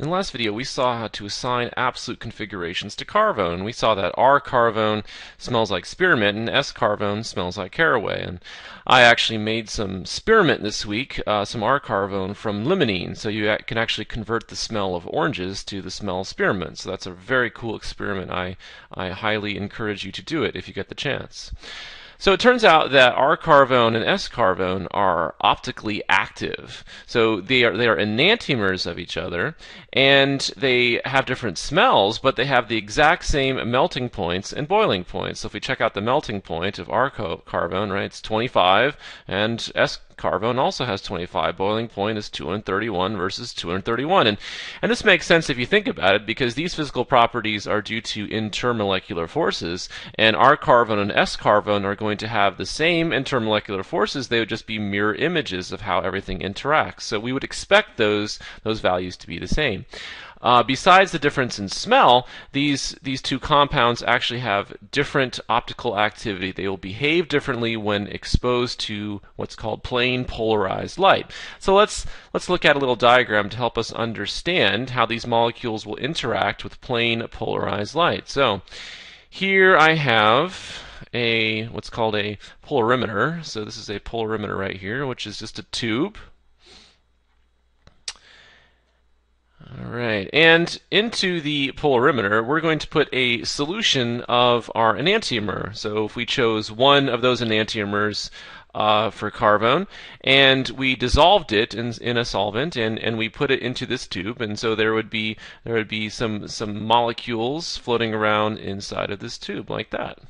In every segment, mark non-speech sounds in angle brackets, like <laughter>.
In the last video, we saw how to assign absolute configurations to Carvone. We saw that R Carvone smells like spearmint and S Carvone smells like caraway. And I actually made some spearmint this week, uh, some R Carvone from limonene, so you can actually convert the smell of oranges to the smell of spearmint. So that's a very cool experiment. I, I highly encourage you to do it if you get the chance. So it turns out that R carvone and S carvone are optically active. So they are they are enantiomers of each other, and they have different smells, but they have the exact same melting points and boiling points. So if we check out the melting point of R carvone, right, it's 25, and S Carvone also has 25. Boiling point is 231 versus 231. And, and this makes sense if you think about it because these physical properties are due to intermolecular forces, and R Carvone and S Carvone are going to have the same intermolecular forces. They would just be mirror images of how everything interacts. So we would expect those, those values to be the same. Uh, besides the difference in smell, these these two compounds actually have different optical activity. They will behave differently when exposed to what's called plane polarized light. So let's let's look at a little diagram to help us understand how these molecules will interact with plane polarized light. So here I have a what's called a polarimeter. So this is a polarimeter right here, which is just a tube All right, and into the polarimeter, we're going to put a solution of our enantiomer. So if we chose one of those enantiomers uh, for carvone, and we dissolved it in, in a solvent, and, and we put it into this tube, and so there would be there would be some some molecules floating around inside of this tube like that.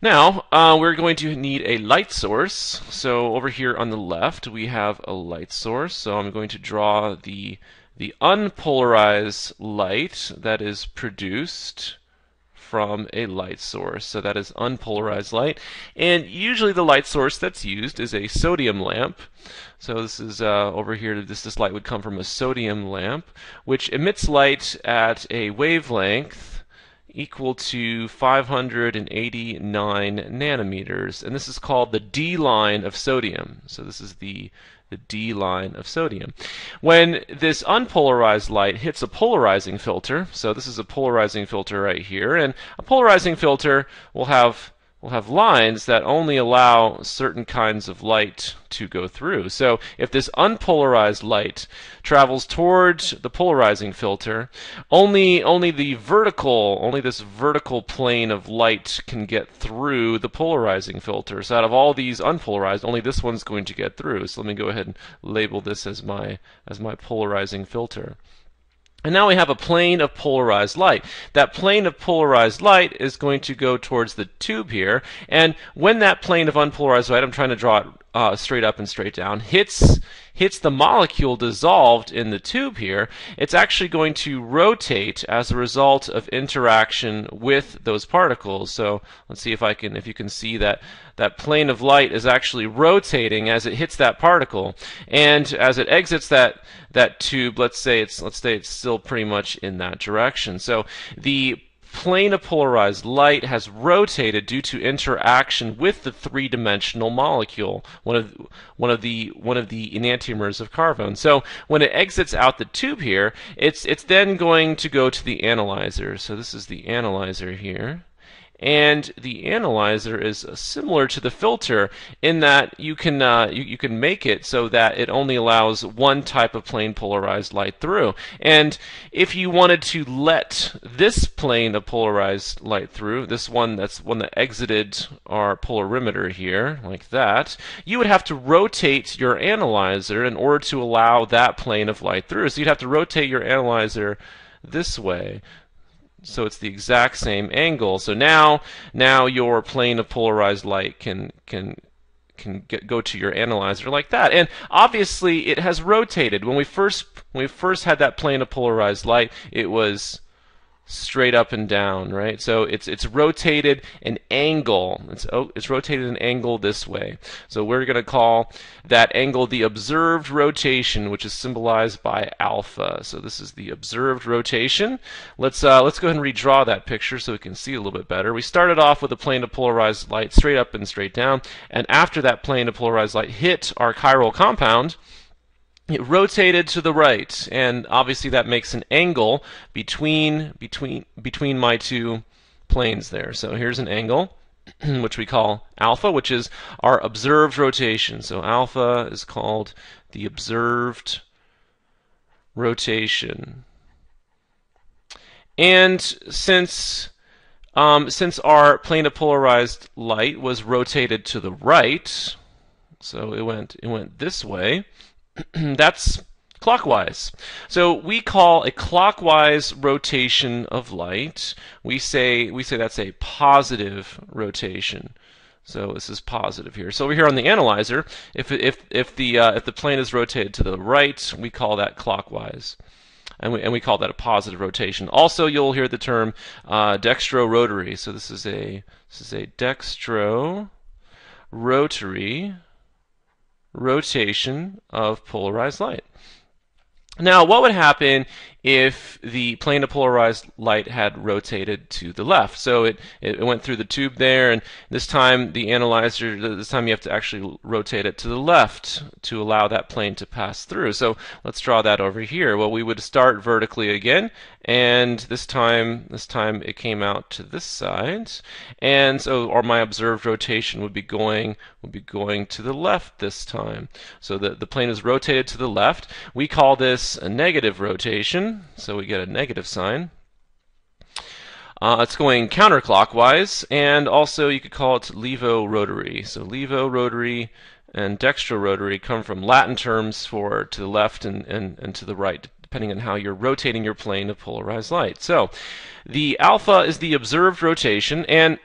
Now, uh, we're going to need a light source. So over here on the left, we have a light source. So I'm going to draw the the unpolarized light that is produced from a light source. So that is unpolarized light. And usually the light source that's used is a sodium lamp. So this is uh, over here, this, this light would come from a sodium lamp, which emits light at a wavelength equal to 589 nanometers. And this is called the D line of sodium. So this is the the D line of sodium. When this unpolarized light hits a polarizing filter, so this is a polarizing filter right here, and a polarizing filter will have will have lines that only allow certain kinds of light to go through. So if this unpolarized light travels towards the polarizing filter, only only the vertical, only this vertical plane of light can get through the polarizing filter. So out of all these unpolarized, only this one's going to get through. So let me go ahead and label this as my as my polarizing filter. And now we have a plane of polarized light. That plane of polarized light is going to go towards the tube here. And when that plane of unpolarized light, I'm trying to draw it uh, straight up and straight down, hits hits the molecule dissolved in the tube here, it's actually going to rotate as a result of interaction with those particles. So let's see if I can if you can see that that plane of light is actually rotating as it hits that particle. And as it exits that that tube, let's say it's let's say it's still pretty much in that direction. So the plane of polarized light has rotated due to interaction with the three-dimensional molecule, one of one of the one of the enantiomers of carvone. So when it exits out the tube here, it's it's then going to go to the analyzer. So this is the analyzer here. And the analyzer is similar to the filter in that you can uh, you, you can make it so that it only allows one type of plane polarized light through. And if you wanted to let this plane of polarized light through, this one that's one that exited our polarimeter here, like that, you would have to rotate your analyzer in order to allow that plane of light through. So you'd have to rotate your analyzer this way so it's the exact same angle. So now, now your plane of polarized light can can can get, go to your analyzer like that. And obviously, it has rotated. When we first when we first had that plane of polarized light, it was straight up and down, right? So it's it's rotated an angle. It's oh, it's rotated an angle this way. So we're going to call that angle the observed rotation, which is symbolized by alpha. So this is the observed rotation. Let's uh, let's go ahead and redraw that picture so we can see a little bit better. We started off with a plane of polarized light straight up and straight down, and after that plane of polarized light hit our chiral compound, it rotated to the right, and obviously that makes an angle between between between my two planes there. So here's an angle, <clears throat> which we call alpha, which is our observed rotation. So alpha is called the observed rotation. And since um, since our plane of polarized light was rotated to the right, so it went it went this way. <clears throat> that's clockwise. So we call a clockwise rotation of light. We say we say that's a positive rotation. So this is positive here. So over here on the analyzer, if if if the uh, if the plane is rotated to the right, we call that clockwise. And we, and we call that a positive rotation. Also, you'll hear the term uh, dextro-rotary. So this is a this is a dextro-rotary rotation of polarized light. Now, what would happen if the plane of polarized light had rotated to the left. So it, it went through the tube there, and this time the analyzer, this time you have to actually rotate it to the left to allow that plane to pass through. So let's draw that over here. Well, we would start vertically again, and this time, this time it came out to this side, and so, or my observed rotation would be going, would be going to the left this time. So the, the plane is rotated to the left. We call this a negative rotation so we get a negative sign. Uh, it's going counterclockwise, and also you could call it levo-rotary. So levo-rotary and dextro-rotary come from Latin terms for to the left and, and, and to the right, depending on how you're rotating your plane of polarized light. So the alpha is the observed rotation, and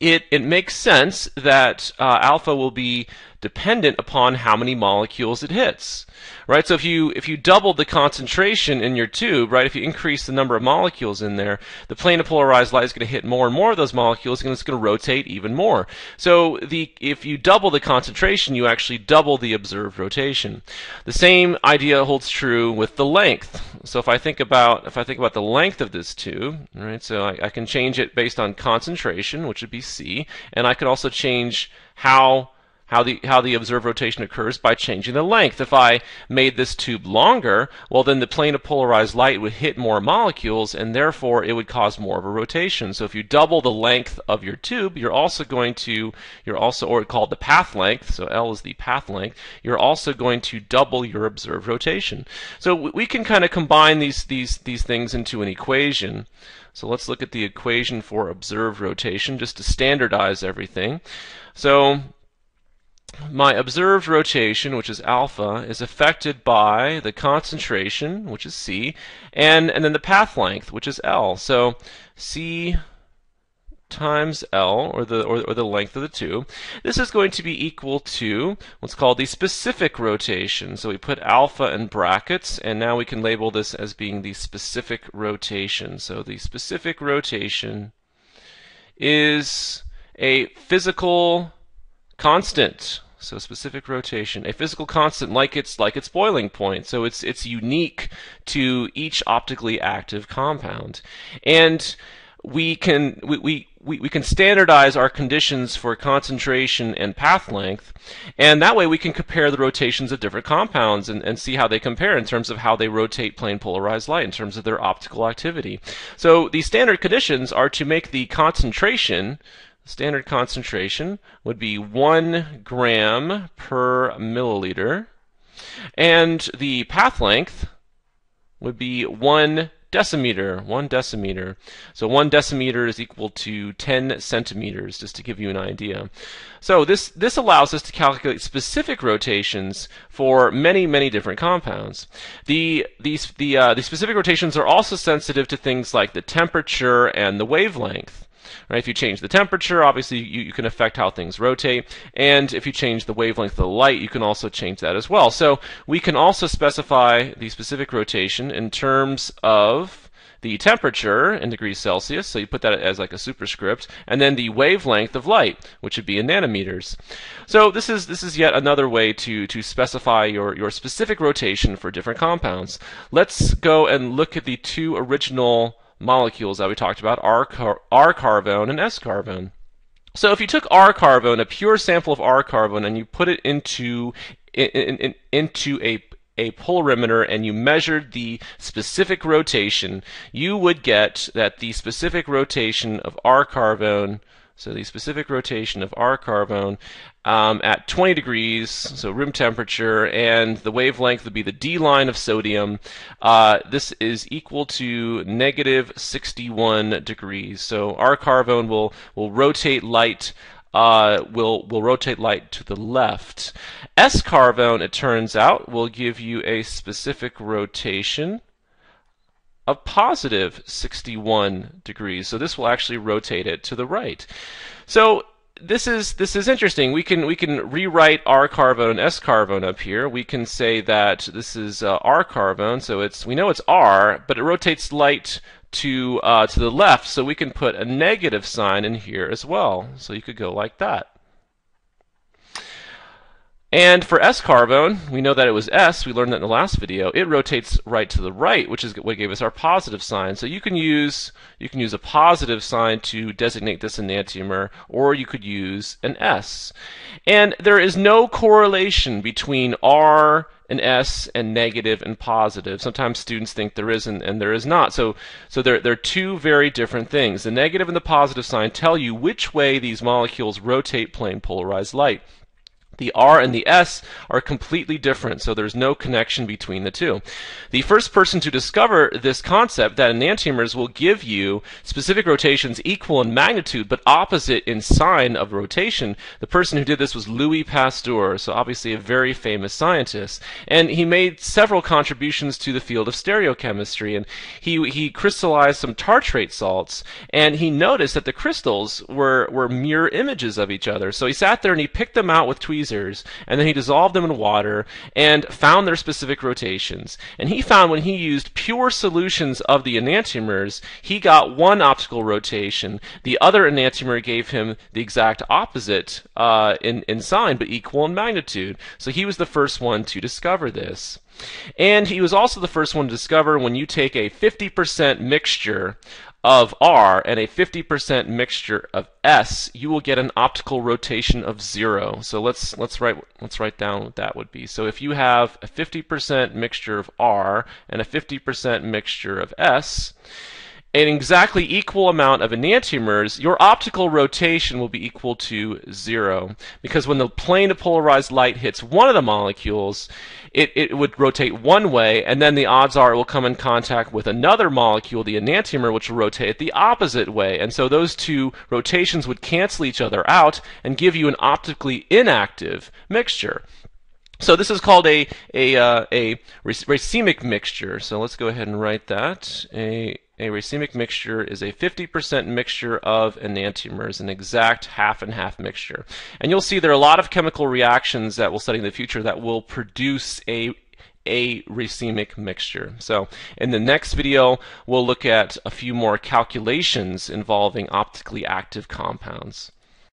it, it makes sense that uh, alpha will be dependent upon how many molecules it hits right? So if you if you double the concentration in your tube right if you increase the number of molecules in there the plane of polarized light is going to hit more and more of those molecules and it's going to rotate even more. So the if you double the concentration you actually double the observed rotation. The same idea holds true with the length. So if I think about if I think about the length of this tube right so I, I can change it based on concentration which would be C and I could also change how how the how the observed rotation occurs by changing the length. If I made this tube longer, well then the plane of polarized light would hit more molecules and therefore it would cause more of a rotation. So if you double the length of your tube, you're also going to you're also or called the path length, so L is the path length, you're also going to double your observed rotation. So we can kind of combine these these these things into an equation. So let's look at the equation for observed rotation just to standardize everything. So my observed rotation, which is alpha, is affected by the concentration, which is C, and, and then the path length, which is L. So C times L, or the, or, or the length of the tube. This is going to be equal to what's called the specific rotation. So we put alpha in brackets, and now we can label this as being the specific rotation. So the specific rotation is a physical constant. So specific rotation, a physical constant like its like its boiling point. So it's it's unique to each optically active compound, and we can we, we we, can standardize our conditions for concentration and path length, and that way we can compare the rotations of different compounds and, and see how they compare in terms of how they rotate plane polarized light in terms of their optical activity. So the standard conditions are to make the concentration standard concentration would be 1 gram per milliliter. And the path length would be 1 decimeter, 1 decimeter. So 1 decimeter is equal to 10 centimeters, just to give you an idea. So this, this allows us to calculate specific rotations for many, many different compounds. The, these, the, uh, the specific rotations are also sensitive to things like the temperature and the wavelength. Right? If you change the temperature, obviously you, you can affect how things rotate. And if you change the wavelength of the light, you can also change that as well. So we can also specify the specific rotation in terms of the temperature in degrees Celsius, so you put that as like a superscript, and then the wavelength of light, which would be in nanometers. So this is this is yet another way to to specify your your specific rotation for different compounds. Let's go and look at the two original molecules that we talked about, R, R carvone and S carvone. So if you took R carvone, a pure sample of R carvone, and you put it into in, in, into a a polarimeter and you measured the specific rotation, you would get that the specific rotation of R carvone so the specific rotation of R carvone um, at 20 degrees, so room temperature, and the wavelength would be the D line of sodium. Uh, this is equal to negative 61 degrees. So R carvone will will rotate light. Uh, will will rotate light to the left. S carvone, it turns out, will give you a specific rotation of positive 61 degrees. So this will actually rotate it to the right. So this is this is interesting. We can we can rewrite R carvone S carvone up here. We can say that this is uh, R carvone, so it's we know it's R, but it rotates light to uh, to the left, so we can put a negative sign in here as well. So you could go like that. And for S carvone, we know that it was S, we learned that in the last video, it rotates right to the right, which is what gave us our positive sign. So you can use you can use a positive sign to designate this enantiomer, or you could use an S. And there is no correlation between R and S and negative and positive. Sometimes students think there is and, and there is not. So so they're, they're two very different things. The negative and the positive sign tell you which way these molecules rotate plane polarized light. The R and the S are completely different, so there's no connection between the two. The first person to discover this concept that enantiomers will give you specific rotations equal in magnitude but opposite in sign of rotation, the person who did this was Louis Pasteur, so obviously a very famous scientist. And he made several contributions to the field of stereochemistry, and he, he crystallized some tartrate salts, and he noticed that the crystals were, were mirror images of each other. So he sat there and he picked them out with tweezers tweezers, and then he dissolved them in water and found their specific rotations. And he found when he used pure solutions of the enantiomers, he got one optical rotation. The other enantiomer gave him the exact opposite uh, in, in sign, but equal in magnitude. So he was the first one to discover this. And he was also the first one to discover when you take a 50% mixture of R and a 50% mixture of S, you will get an optical rotation of zero. So let's let's write let's write down what that would be. So if you have a 50% mixture of R and a 50% mixture of S, an exactly equal amount of enantiomers, your optical rotation will be equal to zero. Because when the plane of polarized light hits one of the molecules, it, it would rotate one way, and then the odds are it will come in contact with another molecule, the enantiomer, which will rotate the opposite way. And so those two rotations would cancel each other out and give you an optically inactive mixture. So this is called a a uh, a racemic mixture. So let's go ahead and write that. A a racemic mixture is a 50% mixture of enantiomers, an exact half and half mixture. And you'll see there are a lot of chemical reactions that we'll study in the future that will produce a a racemic mixture. So in the next video, we'll look at a few more calculations involving optically active compounds.